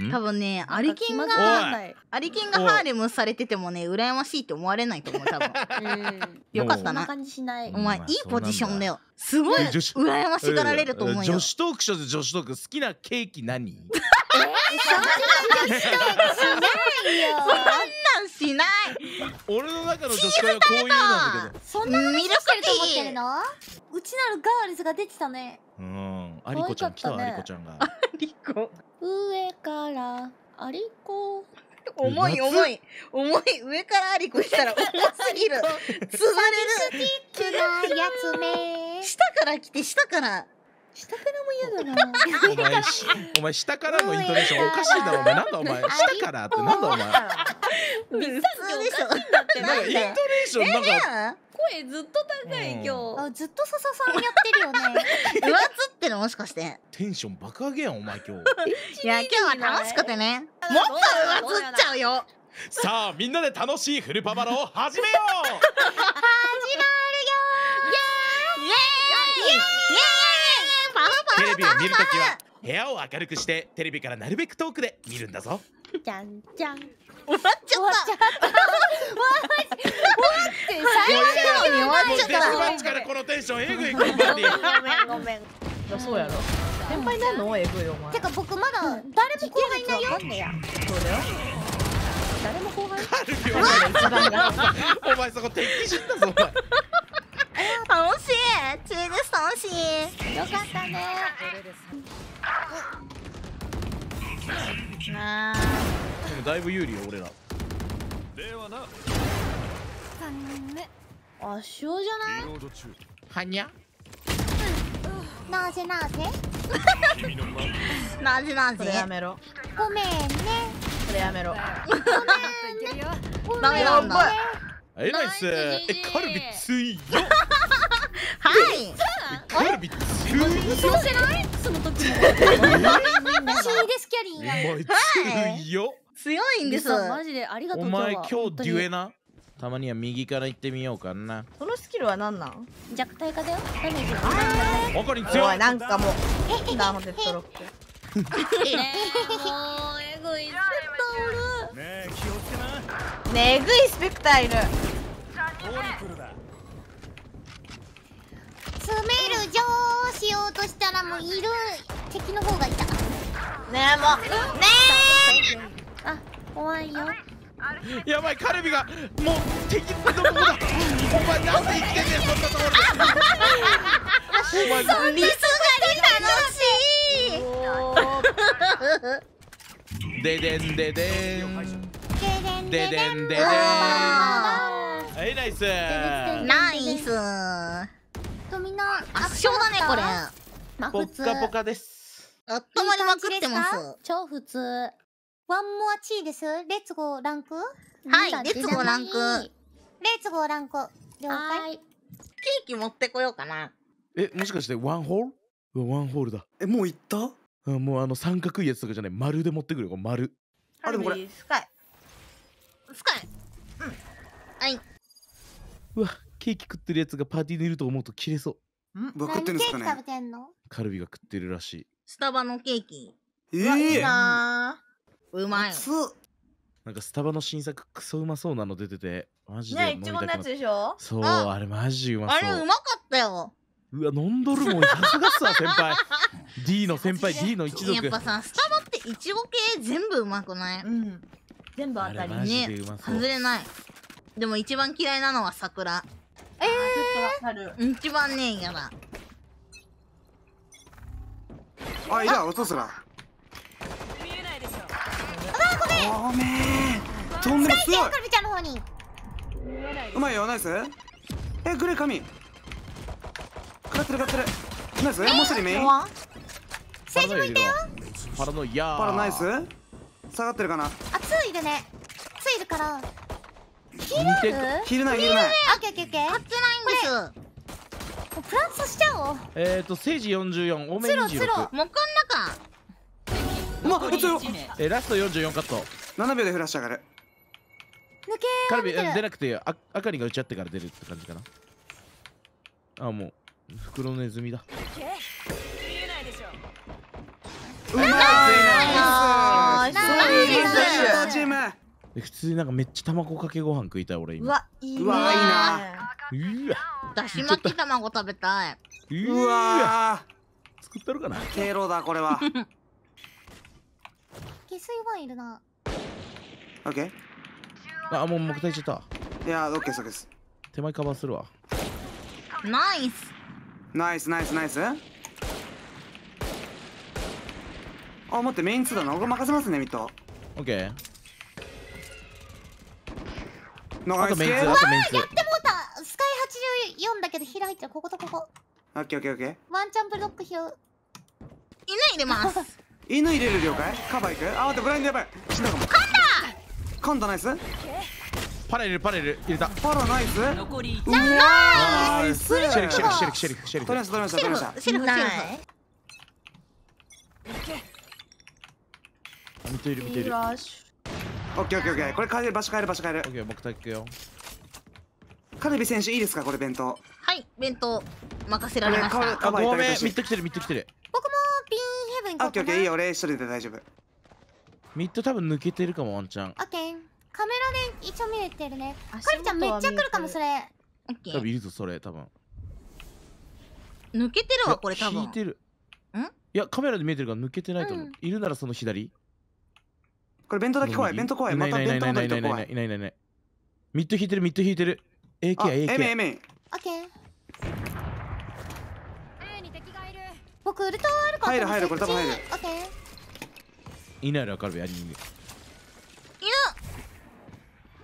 ん？多分ねアリキンがアリキンがハーレムされててもね羨ましいって思われないと思う多分。うん。よかったな。そんな感じしない。お前いまあいポジションだよ。すごい羨ましがられると思うよ。女子トークショーで女子トーク好きなケーキ何？いいよ。なんしない。俺の中の女子会はこういうなんだけど。そんなミルクしてると思っティーてる。のうちなるガールズが出てたね。うん。アリコちゃん来たアリコちゃんが。リコ上からアリコ。重い夏？重い。重い。上からアリコしたら重すぎる。潰れる下から来て下から下からも嫌だな。お前しお前下からのイントネーションおかしいだろお前。なんだお前 下からってなんだお前。なんか普通でしょ。だってイントネーションなんか声ずっと高いうん。今日。あずっと笹さんやってるよね。上つってるもしかして。テンション爆上げやんお前今日。いや今日は楽しくてね。もっと上つっちゃうよ。さあみんなで楽しいフルパバロを始めよう。イエーイ！イエーイ！パパテレビを見るときは部屋を明るくしてテレビからなるべく遠くで見るんだぞ。じゃんじゃん。終わっちゃっ終わっちゃった。終わって最初た。終わっちゃっもうデスマたッチからこのテンションえぐいごめんごめんいやそうやろ先輩なんのえぐいお前。てか僕まだ誰も後輩いないよ。そうだよ。誰も後輩？カルビお前一番がお前そこ敵知ったぞお前楽しい。チーズ楽しい。よかったね。あでもだいぶ有利よ俺らあしおじゃない？はにゃなぜなぜ？ーなぜなそれやぜめろ。ごめんね。それやめろ。ダメなん だえナイス。えカルビ強いよはい。カルビ強いよそうしてないその時もシーデスキャリおーや前強いよ強いんです。マジでありがとうお前今日デュエな？なたまには右から行ってみようかな。そのスキルは何なん？弱体化だよ。ダメージがわかり強い。おいなんかもう。なんだあのデッドロック。ねもうエゴいねえぐいスペクターいる詰める上しようとしたらもういる敵の方がいたねえもう。ねあ怖いよ。やばいカルビがもう敵のとこだ。お前なんで生きてんねんそんなところで。お前リスがり楽しいででんででん。でででん。ででんいナイス。ナイスな圧勝だねこれ。まあ普通。ポッカポカです。あったまりまくってます超普通。ワンモアチーです？レッツゴーランク？はいレッツゴーランク。レッツゴーランク了解。ケーキ持ってこようかな。えもしかしてワンホール？ワンホールだ。えもう行った？あもうあの三角いやつとかじゃない。丸で持ってくるよこれ丸。あでもこれ。ハルビースカイ。スカイ。うん。はい。うわケーキ食ってるやつがパーティーにいると思うと切れそう分かってんですか何ケーキ食べねてんの？カルビが食ってるらしい。スタバのケーキ。えうわいいえなうまいなんかスタバの新作クソうまそうなの出ててマジーでねいちごのやつでしょ？そうああれマジうまあそう。れうまかったよ。うわ飲んどるもん。さすがっすわ先輩。D の先輩 D の一やっ族ぱさスタバっていちご系全部うまくない？うん。全部当あたりれマジでうまそう。外れない。でも一番嫌いなのは桜えー、ちょっとわかる。一番ね嫌だあいた落とすらごめん。飛んでるすごい。カルビちゃんの方に。うまいよナイス。えグレー髪食らってる食らってる。ナイス。もう一人メイン。怖パラノイいるわパラノイヤー。パラナイス。下がってるかな。あツーいるね。ツーいるから似て。るヒールないヒールないオッケーオッケーオッケー。買ってないんです。プラスしちゃおう。えっとセージ44オメつろつろ。26もうこん中。っえ強っえラスト44カット。7秒でフラッシュ上がる抜けカルビ出なくていいよ。ああかりが打ち合ってから出るって感じかな。あもう袋ネズミだ。うまいナイスで普通になんかめっちゃ卵かけご飯食いたい俺今。うわいいね。うわいいな。うわ。だし巻き卵食べたい。ううわ作ったるかな。ー経路だこれは。下水ワンいるな。オッケあもう目的ちゃった。ーいやオッケーですオッケーです。手前カバーするわ。ナイス。ナイスナイスナイス。あ待ってメイン2だな。俺任せますねミッドオッケーナイス系あとメンツあとメンツ。でもたスカイ84だけどヒラ入っちゃう。こことここ。オッケーオッケーオッケー。ワンチャンブロック拾う。犬入れます。犬入れる了解？カバー行く？あ待ってブラインドやばい。死んだかも。カンタナイス。パラ入れるパラ入れる入れた。パラナイス。う残りわナイス。シェリフシェリフシェリフシェリフシェリフ取りました取りましたシェル取りましたフシェルフシェルフあ見ている見ていいいるラッシオッケーオッケーオッケーこれ変える場所変える場所変える。オッケー僕体行くよ。カルビ選手いいですか？これ弁当。はい弁当任せられました。これあごめんミッド来てるミッド来てる。僕もピンヘブン行こうかな。オッケーオッケーいいよ。俺一人で大丈夫。ミッド多分抜けてるかもワンチャンオッケーカメラで一応見れてるね。ュカリちゃんめっちゃ来るかもそれ。オッケー多分いるぞそれ多分。抜けてるわこれ多分。引いてる。ん？いやカメラで見えてるから抜けてないと思う、うん。いるならその左これ弁当だけ怖い。弁当怖い。また弁当のいないいないいないいない人怖いいないいないいないミッド引いてるミッド引いてる AK あやエメエ AK メオッケー僕ウルトあるから入る入るこれ多分入るオッケーいないらカルビありに犬い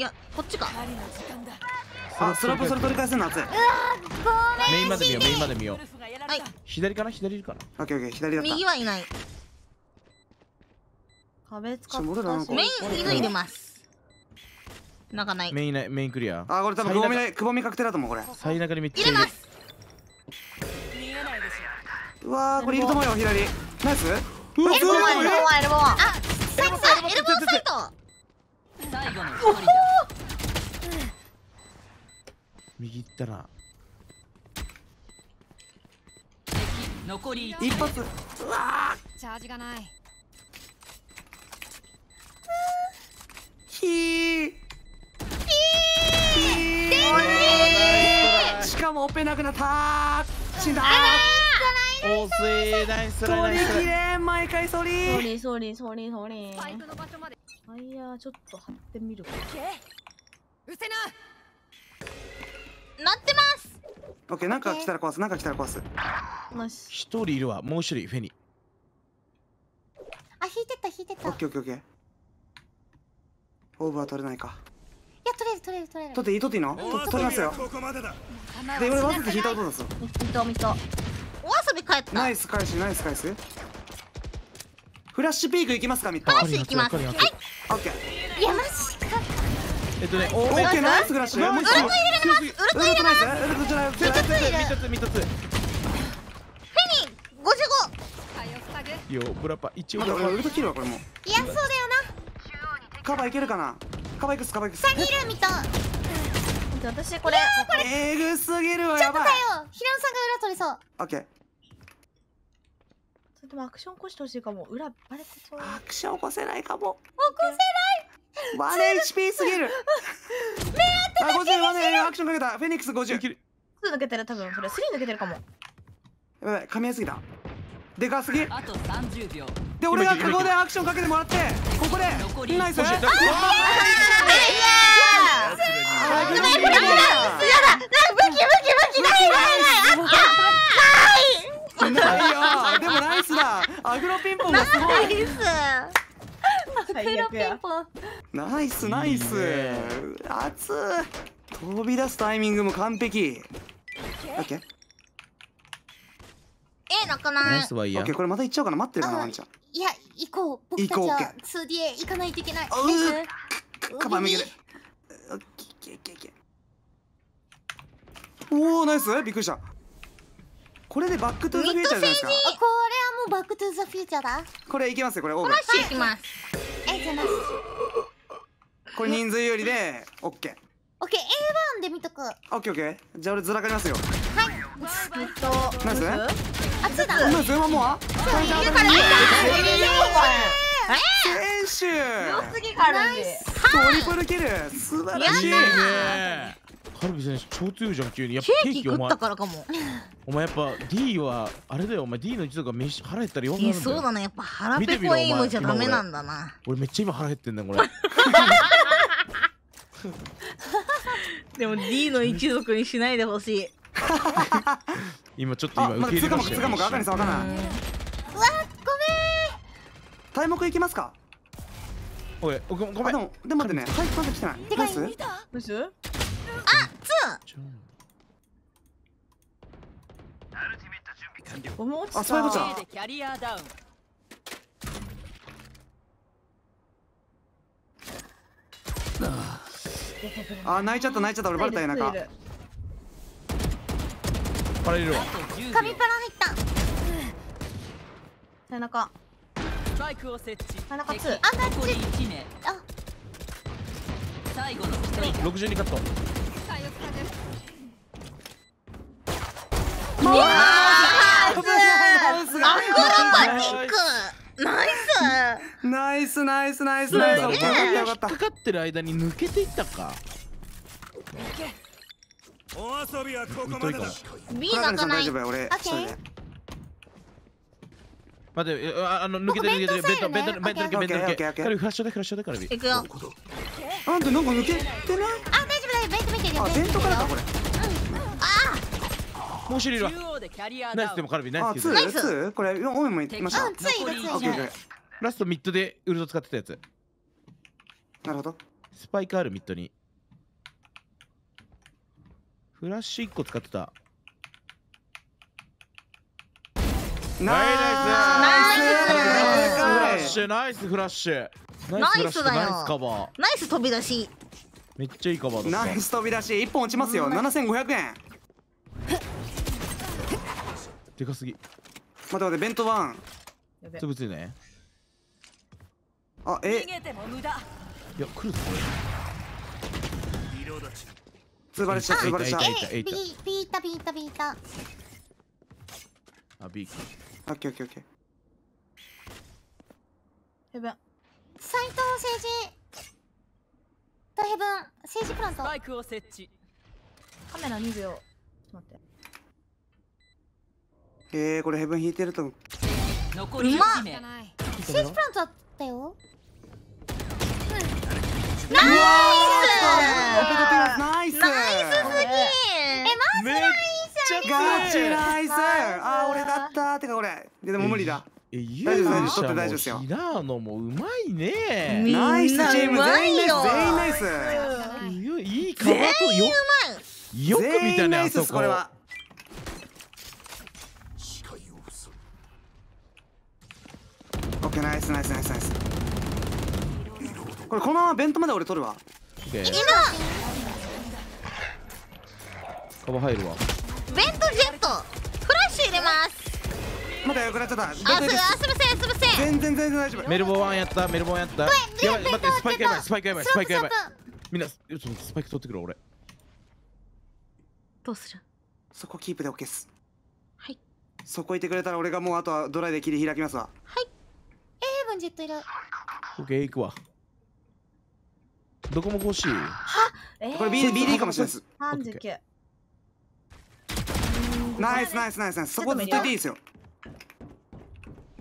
やこっちかあスラップそれ取り返せんの熱いごメインまで見ようメインまで見ようはい左かな左いるかなオッケーオッケー左だった右はいない壁使ちょ俺らなんかメイン犬入れます。なんかない。メインいないメインクリア。あこれ多分くぼみでくぼみ確定だと思うこれ。最中にめっちゃ入れますうわーこれいると思うよ左。ナイス。うわエルボーエルボーエルボーあサイトあエルボーサイト最後の一人だ右行ったな敵残り一発。チャージがないひー。しかもオペなくなった。死んだ。おせーナイスライきれん毎回ソリソリソリソリソリスパイクの場所まで。ファイヤーちょっと張ってみるか。うせな。なってます。オッケーなんか来たら壊すなんか来たら壊す。一人いるわ。もう一人フェニ。あ引いてった引いてった。オいッケーオッケーオッケーオーバー取れないか。や取れる取れる取れる。取っていい？取っていいの？取りますよ。で俺忘れて引いた音だぞ。ミトミトお遊び帰った。ナイス返しナイス返すフラッシュピークいきますかミッドオ返し行きます。はい。わかるわかるッケー。いやマジか。えっとねおオッケーナイスフラッシュウルト入れますウルトナイスウルトじゃないウルトじゃない3つ3つ55カヨスタグよブラパ一応ウルト切るわこれもういやそうだよカバーいけるかな？カバーいくっすカバーいくっす。な下にいるミト私これ。えぐすぎるわやばい。ちょっとだよ。平野さんが裏取りそう。オッケー。それでもアクション起こしてほしいかも。裏バレてそうアクション起こせないかも。起こせない。1 HP すぎる。あ50ワねアクションかけた。フェニックス50切る2抜けてる多分それ3抜けてるかも。やばい噛み合いすぎたでかすぎ。あと30秒。で俺がここでアクションかけてもらって。ここ残り。でナイス。そしてあー武器武器武器ない。ないないよでもナイス。だアグロピンポンがすごいナイス。ナイス。ナイス。熱い飛び出すタイミングも完璧オッケーえなかナないイスワイヤー。オッケーこれまた行っちゃおうかな。待ってるかなあワンちゃん。いや行こう。僕たち行こうは OK 2D 行かないといけない。あうナイスカバー右でオッケーオッケーオッケー。おおナイス。びっくりした。これでバックトゥーザフューチャーじゃないですか。あこれはもうバックトゥーザフューチャーだ。これいけますよこれ。オーブフラッシュ行きますえじゃあなしこれ人数有利でオッケー。オッケー A1 で見とく。はオッケーオッケー。じゃあ俺ずらかりますよ。い。ミットナイスあつだナイスマモア言うから選手強すぎカルビトリプルキル。素晴らしい。いいねカルビ選手超強いじゃん急に。やっぱケーキ食ったからかも。お前やっぱ D はあれだよお前 D の一族が飯腹減ったら弱くなるんだよ。そうだねやっぱ腹ペコエイムじゃダメなんだな。俺めっちゃ今腹減ってんだよこれ。でも D の一族にしないでほしい 今ちょっと今受け入れましたよつかもか赤にさんわかんない。題目いきますか。おいおごごめん。あでもでも待ってね。はい。まだ来てない。ナイス。どうするゴム落ちたあそういうことだ A でキャリアダウンあ泣いちゃった泣いちゃった。俺バレたよなんかパラレルはあと10秒。紙パラ入った。背中。スパイクを設置。田中敵ツーあ残り1名。あ。最後の1人62カット。火力下げナイス。アクロバティック。ナイス。ナイスナイスナイス。ナイスなんだろう。よかったよかった引っかかってる間に抜けていったかお遊びはここまでだ。B 倉上さん泣かない。大丈夫待ってえああの抜けてる抜けてる。ベッドベッドベッド抜けベッド抜けオッケーオッケーオッケー。カルビフラッシュでフラッシュでカルビいくよ。なんでなんか抜けてない？あ大丈夫大丈夫。ベント見てるよあベントからかこれ。もう一人いるわ。ナイスでもカルビナイスキル？ーツーこれオメも言ってました？うんついるついるラストミッドでウルト使ってたやつ。なるほど。スパイクあるミッドにフラッシュ1個使ってた。ナイナイスフラッスシュナイスフラッシュナナイスフラッシュ。イスだよ。ナイスカバー。ナイス飛び出し。めっちゃいいカバーだナイス飛び出し。一本落ちますよ7500円。でかすぎ。待って待ってベントワン。つぶついね。あえ？いや来るぞ色立ちツーバレしたツーバレしたえいた。B B いった B いった B いったあ B オッケーオッケーオッケー。ヘブン。斎藤政治とヘブン。政治プラント。スパイクを設置。カメラ2秒。ちょっと待って。えー、これヘブン引いてると。残りうまっ。1名じゃない政治プラントだったよ。ナイちゃガチ強いナイスあー俺だったてか俺。でも無理だ大丈夫大丈夫者取って大丈夫ですよ。もヒラーノもうまいね。ナイスチーム。全員ナイス。いよ全員ナイス。じゃないいやいいカバーとよよく見たねあそこ。これは。オッケーナイスナイスナイスナイス。これこのままベントまで俺取るわ。オッケーカバー入るわベントジェットフラッシュ入れます。まだよくな？っちゃったあすすあすいませんすいません。全然全然大丈夫。メルボワンやったメルボワンやった。やばい待ってスパイクやばいスパイクやばいスパイクやばいみんなスパイク取ってくる俺。どうする？そこキープで OK っす。はい。そこいてくれたら俺がもうあとはドライで切り開きますわ。ヘブンジェットいる。オッケー行くわ。どこも欲しい。えーこれ B BD かもしれないです。39ナイスナイスナイスナイス。そこずっといていいですよ。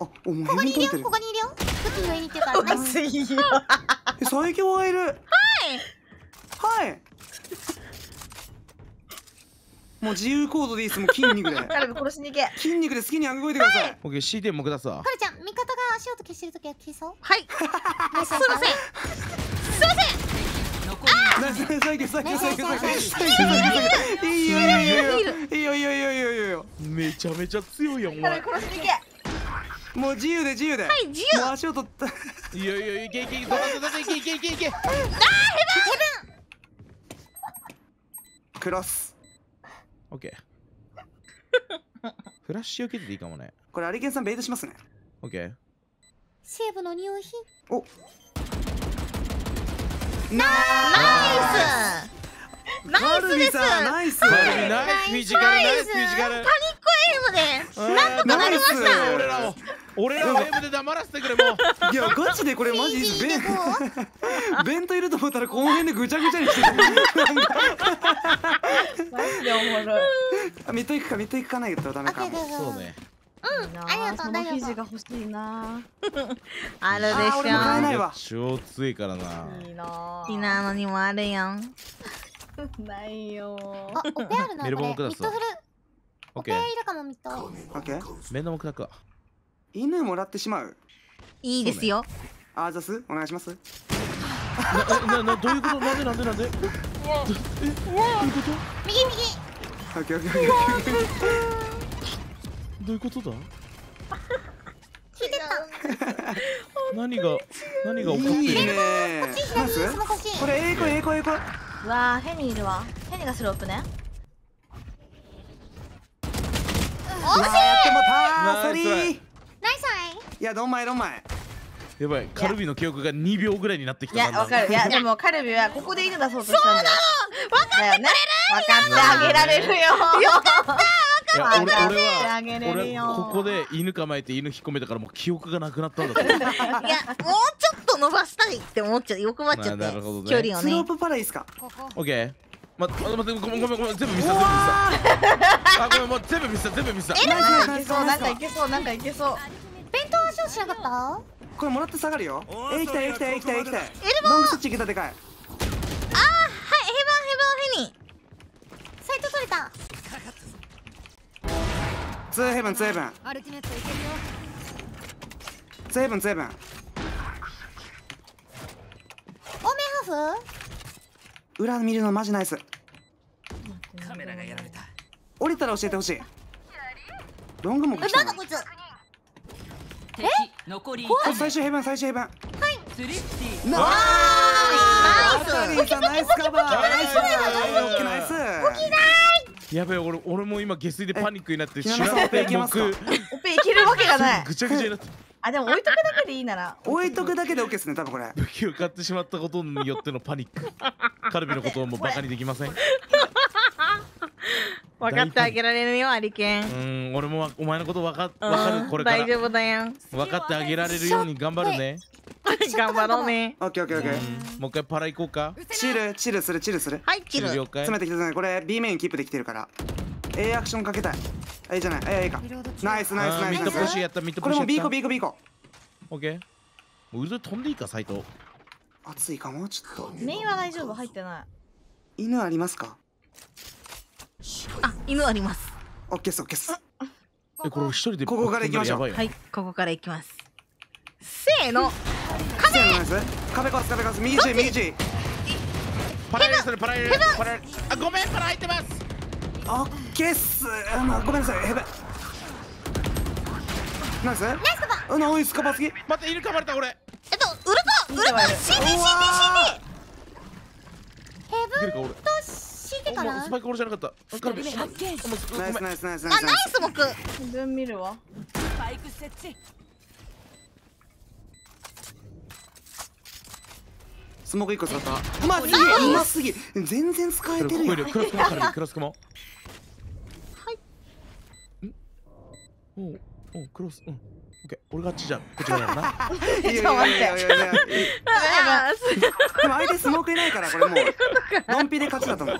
あお前ヘブン取れてる。ここにいるよ。ちょっと上に行ってるから。ねすぎよえ最強はいる。はい。はい。もう自由コードでいいです。もう筋肉で。カルビ殺しに行け。筋肉で好きに動いてください。オッケー CD も下すわはるちゃん味方が足音消してるときは消そう。はい。すいませんいよいいよいいよいいよいいよいいよめちゃめちゃ強いよお前もう自由で自由ではい自由もう足を取ったいやいやいけいけいけいけいけいけいけあーヘバクロスオッケーフラッシュ受けていいかもねこれアリケンさんベイトしますねオッケーセーブの匂いおナイスナイスです。ナイス。ナイスフィジカルナイスフィジカル。パニックエイムでなんとかなりました。俺らを俺らを M で黙らせてくれもう。いやガチでこれマジベンベントいると思ったらこの辺でぐちゃぐちゃにしてる。マジでおもろい。あミッド行くかミッド行くかないとダメかそうねいいなあ。りがとう大丈夫。生地が欲しいな。あるでしあー俺も買えないょわ超強いからな。いいなのにもあるやん。ないよあオペあるなミボムクラスッドフル。オッケー。いるかもミッド。オッケー。面倒もくたくわ。犬もらってしまう。いいですよ。アーザスお願いします。なななどういうこと？なんでなんでなんで？どえどういうこと？右右。オッケーオッケー どういうことだ？聞いてた。何が何が起こっていいるこれええ子ええ子ええ子うわーフェニーいるわ。フェニーがスロープね。うわーやってもたーナイスソリーナイスいやどんまいどんまい。やばいカルビの記憶が2秒ぐらいになってきいやただんだん。わかる。いやでもカルビはここで犬出そうとしたんだよ。分かってくれる分かってあげられるよ。いや俺俺分かってはあげれる俺よ。はここで犬構えて犬引っ込めたからもう記憶がなくなったんだと。思 ういやもうちょっと伸ばしたいって思っちゃう欲張っちゃってね。距離をね。スロープパラいいっすか。ここ。オッケー。ま、待ってごめんごめんごめんごめん全部見せた全部見せた。あごめんもう全部見せた全部見せた。ナイスナイスナイいけそうなんかいけそうなんかいけそう。弁当は少しなかった？これもらって下がるよ。え行きたい行きたい行きたい行きたい。ロングスイッチいけたでかい。はいヘバンヘバンヘニサイト取れたツーヘブンツーヘブンアルティメットいけるよツーヘブンツーヘブン。オーメンハー。フ裏見るのマジナイス。カメラがやられた降りたら教えてほしいロングもえ来たのなんだこいつ敵残りあ最終ヘブン最終ヘブンスリッティナイスナイスナイスカバーナイスオッケーナイスやべえ俺俺も今下水でパニックになってえ知らせていけますか？木。オペいけるわけがない。ぐちゃぐちゃになってあでも置いとくだけでいいなら。置いとくだけで OK ですね多分これ。武器を買ってしまったことによってのパニック。カルビのことをもうバカにできません。う分かってあげられるよアリケン。ーん俺もわお前のことわかわかるこれから。大丈夫だよ。分かってあげられるように頑張るね 頑張ろうね。オッケーオッケーオッケー。もう一回パラ行こうか。チルチルするチルする。はい切る了解詰めてきてください。これ B メインキープできてるから。A アクションかけたい。あいいじゃない。あいいかナイスナイスナイスナイス。プッシュやったミッドこれもプッシュや B 個った B 個 B 個オッケー。もう腕飛んでいいか斎藤熱いかもちょっと。メインは大丈夫入ってない。犬ありますか？あ犬あります。オッケーっすオッケーっす。えこれ一人でここから行きましょう。はいここから行きます。せーのせーのナイス壁壊す壁壊す。右中右中パラレルするパラレルパラレルあごめんパラ入ってます。オッケー。っすあまあごめんなさい。ヘブナイスナイスカバー。ナイスカバーすぎ待って犬噛まれた俺。いえっとウルトウルト CD CD CD けるか俺と CD かなお前スパイク俺じゃなかった。カルビナイスナイスナイスナイあナイスナイスス僕自分見るわスパイク設置スモーク1個使った。うますぎ。うますぎ全然使えてるよるクラスコモカルビクラスコモはい。んおうおうクロス。うん。オッケー。俺があっちじゃん。こっち側やろな。いやいやいやいやいやいでも相手スモークいないからこれもうドンピで勝ちだと思う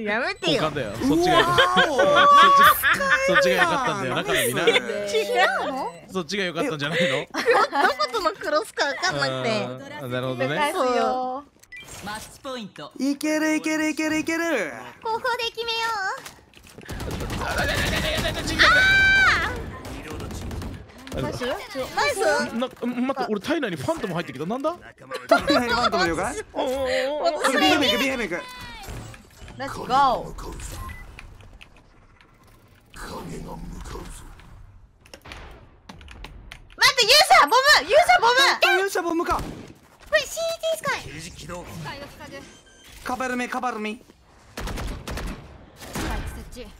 やめてよ交換だよそっちがよかったうそっわちが良かったんだよなカルビなナイス違うのそっちが良かったんじゃないのロスか分かんなくて。なるほどね。マッチポイント。いけるいけるいけるいける。後方で決めよナイスナイス。な待って俺体内にファントム入ってきた。なんだ？トップナイントも了解おーおー。おーこれ B ヘム行く B ヘム行く。レッツゴー待って勇者ボム勇者ボム。勇者ボムか。うこれ CD スカイ刑事起動。スカイをつかぐカバルメカバルミ。スパイク設置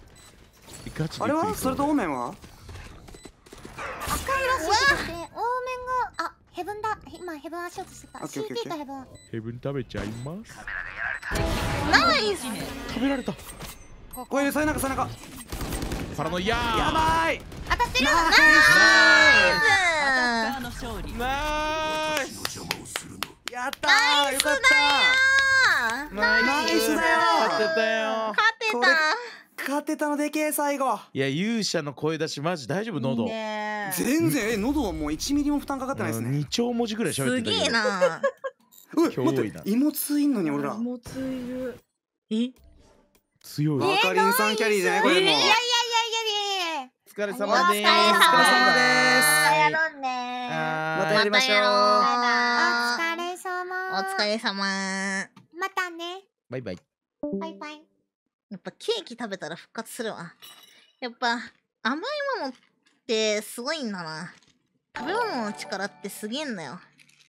ガチであれは？それとオーメンは？赤いらしいオーメンがあヘブンだ。今ヘブン足音してた。オッケーオッケー CD かヘブン。ヘブン食べちゃいます？ナイス。食べられた。こういう背中背中。パラノイヤー！やばい。当たってるアタッカーの勝利。ナイス。やったー。よかった。ナイスだよ勝てた。よ勝てこれ勝てたのでけえ最後。いや勇者の声出しマジ大丈夫？喉。いいね全然え喉はもう1ミリも負担かかってないですね。2兆文字ぐらいたす喋ってたけどげえな 脅威だ。待って芋ついんのに俺ら。もついる。え？強い。バカリンさんキャリーじゃない？これも。ういやいやいやいやいやお疲れお様です。疲れ様お疲れ様ですやりましょう。まお疲れ様。お疲れ様。またね。バイバイ。バイバイ。やっぱケーキ食べたら復活するわ。やっぱ甘いものってすごいんだな。食べ物の力ってすげえんだよ